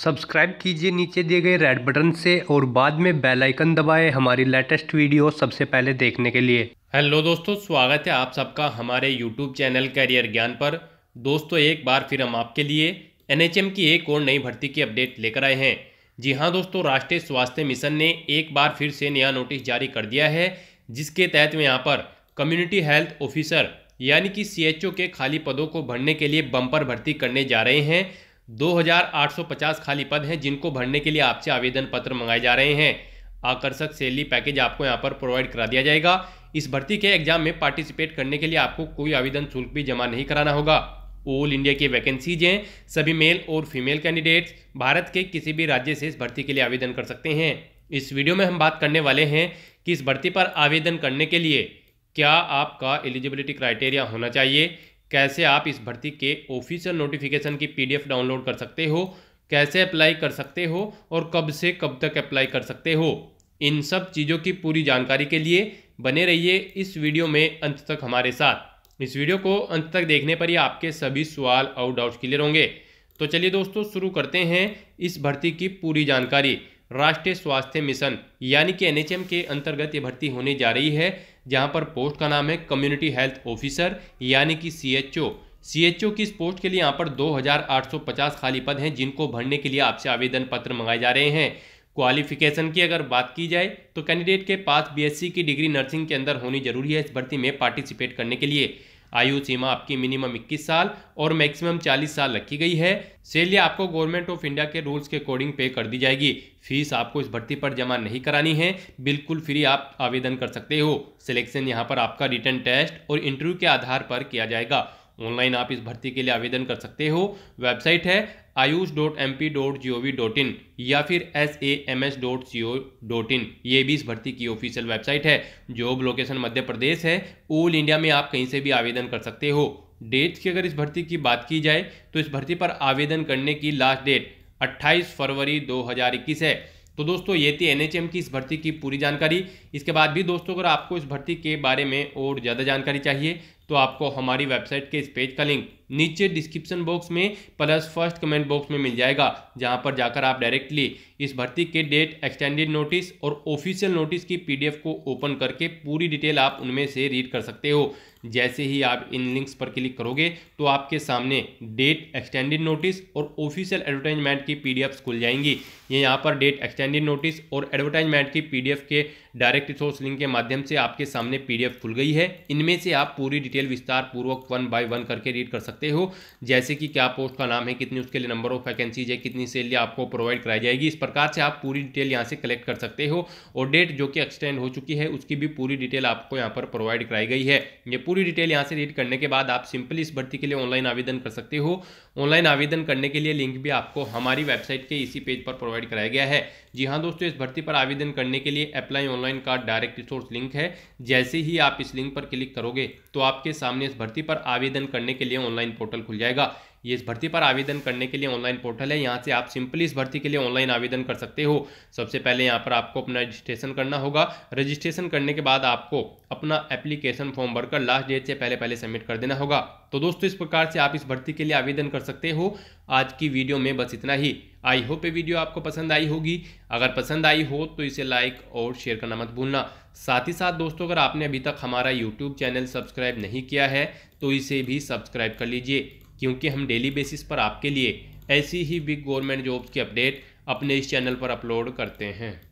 Subscribe कीजिए नीचे दिए गए रेड बटन से और बाद में बेल आइकन दबाएँ हमारी लेटेस्ट वीडियो सबसे पहले देखने के लिए। हेलो दोस्तों, स्वागत है आप सबका हमारे यूट्यूब चैनल कैरियर ज्ञान पर। दोस्तों, एक बार फिर हम आपके लिए एनएचएम की एक और नई भर्ती की अपडेट लेकर आए हैं। जी हाँ दोस्तों, राष्ट्रीय स्वास्थ्य मिशन ने एक बार फिर से नया नोटिस जारी कर दिया है, जिसके तहत में यहाँ पर कम्युनिटी हेल्थ ऑफिसर यानी कि सीएचओ के खाली पदों को भरने के लिए बम्पर भर्ती करने जा रहे हैं। 2850 खाली पद हैं जिनको भरने के लिए आपसे आवेदन पत्र मंगाए जा रहे हैं। आकर्षक सैलरी पैकेज आपको यहाँ पर प्रोवाइड करा दिया जाएगा। इस भर्ती के एग्ज़ाम में पार्टिसिपेट करने के लिए आपको कोई आवेदन शुल्क भी जमा नहीं कराना होगा। ऑल इंडिया की वैकेंसीज हैं। सभी मेल और फीमेल कैंडिडेट्स भारत के किसी भी राज्य से इस भर्ती के लिए आवेदन कर सकते हैं। इस वीडियो में हम बात करने वाले हैं कि इस भर्ती पर आवेदन करने के लिए क्या आपका एलिजिबिलिटी क्राइटेरिया होना चाहिए। कैसे आप इस भर्ती के ऑफिशियल नोटिफिकेशन की पीडीएफ डाउनलोड कर सकते हो, कैसे अप्लाई कर सकते हो और कब से कब तक अप्लाई कर सकते हो। इन सब चीज़ों की पूरी जानकारी के लिए बने रहिए इस वीडियो में अंत तक हमारे साथ। इस वीडियो को अंत तक देखने पर ही आपके सभी सवाल और डाउट्स क्लियर होंगे। तो चलिए दोस्तों, शुरू करते हैं इस भर्ती की पूरी जानकारी। राष्ट्रीय स्वास्थ्य मिशन, यानी कि एनएचएम के अंतर्गत ये भर्ती होने जा रही है, जहाँ पर पोस्ट का नाम है कम्युनिटी हेल्थ ऑफिसर यानी कि सीएचओ सीएचओ की इस पोस्ट के लिए यहाँ पर 2850 खाली पद हैं, जिनको भरने के लिए आपसे आवेदन पत्र मंगाए जा रहे हैं। क्वालिफिकेशन की अगर बात की जाए तो कैंडिडेट के पास बीएससी की डिग्री नर्सिंग के अंदर होनी ज़रूरी है, इस भर्ती में पार्टिसिपेट करने के लिए। आयु सीमा आपकी मिनिमम 21 साल और मैक्सिमम 40 साल रखी गई है। सैलरी आपको गवर्नमेंट ऑफ़ इंडिया के रूल्स के अकॉर्डिंग पे कर दी जाएगी। फ़ीस आपको इस भर्ती पर जमा नहीं करानी है। बिल्कुल फ्री आप आवेदन कर सकते हो। सिलेक्शन यहाँ पर आपका रिटर्न टेस्ट और इंटरव्यू के आधार पर किया जाएगा। ऑनलाइन आप इस भर्ती के लिए आवेदन कर सकते हो। वेबसाइट है Ayush dot M P dot G O V dot in या फिर S A M S dot C O dot in. ये भी इस भर्ती की ऑफिशियल वेबसाइट है जॉब लोकेशन मध्य प्रदेश है। ऑल इंडिया में आप कहीं से भी आवेदन कर सकते हो। डेट की अगर इस भर्ती की बात की जाए तो इस भर्ती पर आवेदन करने की लास्ट डेट 28 फरवरी 2021 है। तो दोस्तों, ये थी एनएचएम की इस भर्ती की पूरी जानकारी। इसके बाद भी दोस्तों, अगर आपको इस भर्ती के बारे में और ज़्यादा जानकारी चाहिए तो आपको हमारी वेबसाइट के इस पेज का लिंक नीचे डिस्क्रिप्शन बॉक्स में प्लस फ़र्स्ट कमेंट बॉक्स में मिल जाएगा, जहाँ पर जाकर आप डायरेक्टली इस भर्ती के डेट एक्सटेंडेड नोटिस और ऑफिशियल नोटिस की पीडीएफ को ओपन करके पूरी डिटेल आप उनमें से रीड कर सकते हो। जैसे ही आप इन लिंक्स पर क्लिक करोगे तो आपके सामने डेट एक्सटेंडेड नोटिस और ऑफिशियल एडवर्टाइजमेंट की पीडीएफ खुल जाएँगी। ये यहाँ पर डेट एक्सटेंडेड नोटिस और एडवर्टाइजमेंट की पीडीएफ के डायरेक्ट रिसोर्स लिंक के माध्यम से आपके सामने पीडीएफ खुल गई है। इनमें से आप पूरी डिटेल विस्तार पूर्वक वन बाय वन करके रीड कर सकते हो। जैसे कि क्या पोस्ट का नाम है, कितनी उसके लिए नंबर ऑफ़ वैकेंसीज है, कितनी सैलरी आपको प्रोवाइड कराई जाएगी, इस प्रकार से आप पूरी डिटेल यहाँ से कलेक्ट कर सकते हो। और डेट जो कि एक्सटेंड हो चुकी है, उसकी भी पूरी डिटेल आपको यहाँ पर प्रोवाइड कराई गई है। ये पूरी डिटेल यहाँ से रीड करने के बाद आप सिंपली इस भर्ती के लिए ऑनलाइन आवेदन कर सकते हो। ऑनलाइन आवेदन करने के लिए लिंक भी आपको हमारी वेबसाइट के इसी पेज पर प्रोवाइड कराया गया है। जी हाँ दोस्तों, इस भर्ती पर आवेदन करने के लिए अप्लाई ऑनलाइन का डायरेक्ट रिसोर्स लिंक है। जैसे ही आप इस लिंक पर क्लिक करोगे तो आपके सामने इस भर्ती पर आवेदन करने के लिए ऑनलाइन पोर्टल खुल जाएगा। ये इस भर्ती पर आवेदन करने के लिए ऑनलाइन पोर्टल है। यहाँ से आप सिंपली इस भर्ती के लिए ऑनलाइन आवेदन कर सकते हो। सबसे पहले यहाँ पर आपको अपना रजिस्ट्रेशन करना होगा। रजिस्ट्रेशन करने के बाद आपको अपना एप्लीकेशन फॉर्म भरकर लास्ट डेट से पहले पहले सबमिट कर देना होगा। तो दोस्तों, इस प्रकार से आप इस भर्ती के लिए आवेदन कर सकते हो। आज की वीडियो में बस इतना ही। आई होप ये वीडियो आपको पसंद आई होगी। अगर पसंद आई हो तो इसे लाइक और शेयर करना मत भूलना। साथ ही साथ दोस्तों, अगर आपने अभी तक हमारा यूट्यूब चैनल सब्सक्राइब नहीं किया है तो इसे भी सब्सक्राइब कर लीजिए। क्योंकि हम डेली बेसिस पर आपके लिए ऐसी ही बिग गवर्नमेंट जॉब्स की अपडेट अपने इस चैनल पर अपलोड करते हैं।